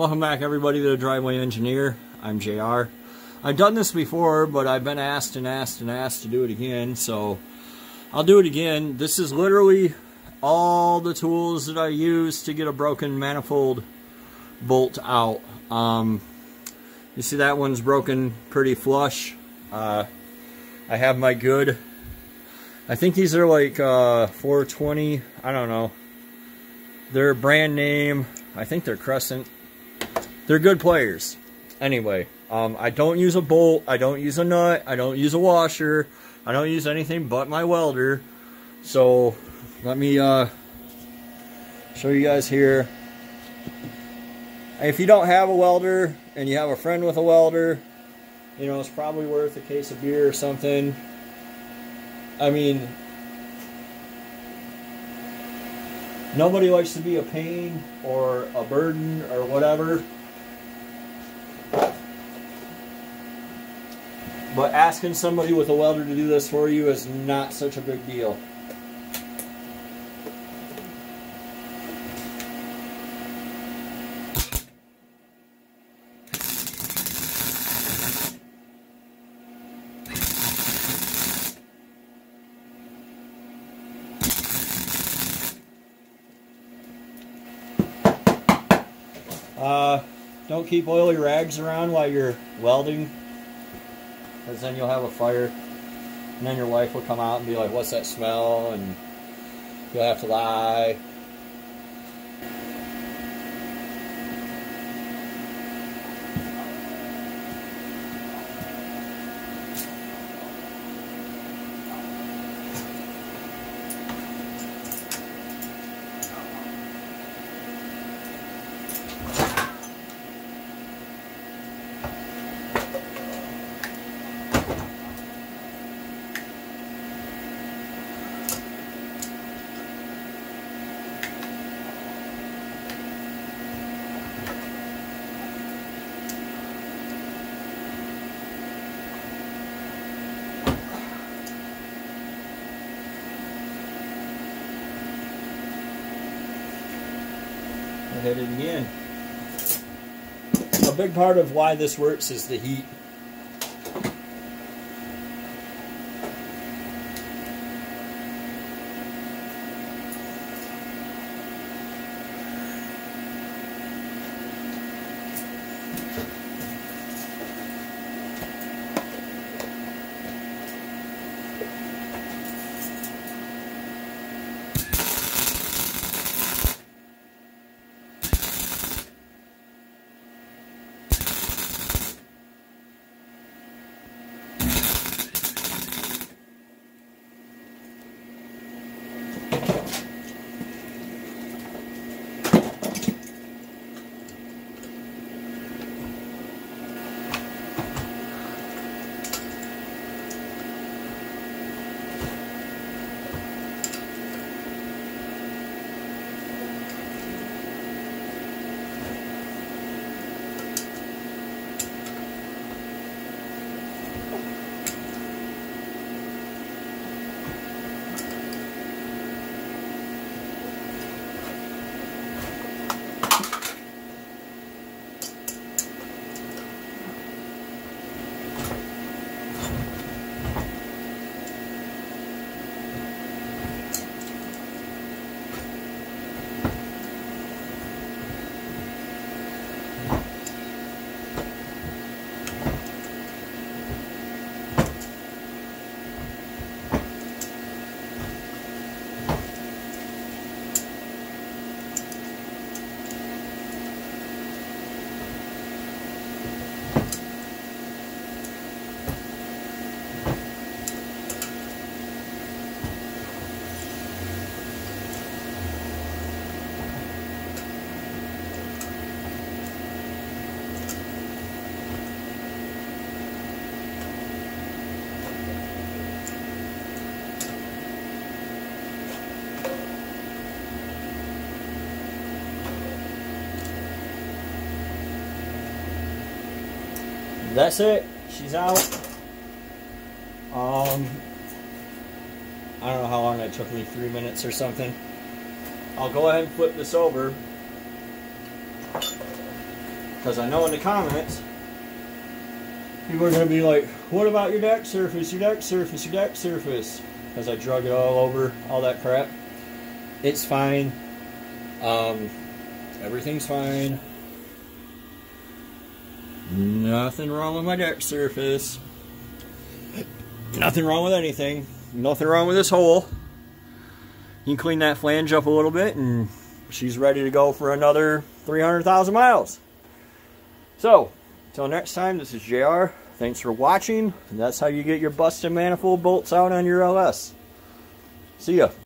Welcome back everybody to the Driveway Engineer. I'm JR. I've done this before, but I've been asked and asked and asked to do it again, so I'll do it again. This is literally all the tools that I use to get a broken manifold bolt out. Um, you see that one's broken pretty flush. Uh, I have my good. I think these are like uh, 420. I don't know. They're brand name. I think they're Crescent. They're good players. Anyway, um, I don't use a bolt. I don't use a nut. I don't use a washer. I don't use anything but my welder. So let me uh, show you guys here. If you don't have a welder and you have a friend with a welder, you know, it's probably worth a case of beer or something. I mean, nobody likes to be a pain or a burden or whatever. But asking somebody with a welder to do this for you is not such a big deal. Uh, don't keep oily rags around while you're welding, because then you'll have a fire. And then your wife will come out and be like, what's that smell? And you'll have to lie. It again. A big part of why this works is the heat. That's it. She's out. Um, I don't know how long that took me, three minutes or something. I'll go ahead and flip this over. Because I know in the comments, people are going to be like, what about your deck surface, your deck surface, your deck surface? Because I drug it all over, all that crap. It's fine. Um, everything's fine. Nothing wrong with my deck surface. Nothing wrong with anything. Nothing wrong with this hole. You can clean that flange up a little bit and she's ready to go for another 300,000 miles. So, until next time, this is JR. Thanks for watching. And that's how you get your busted manifold bolts out on your LS. See ya.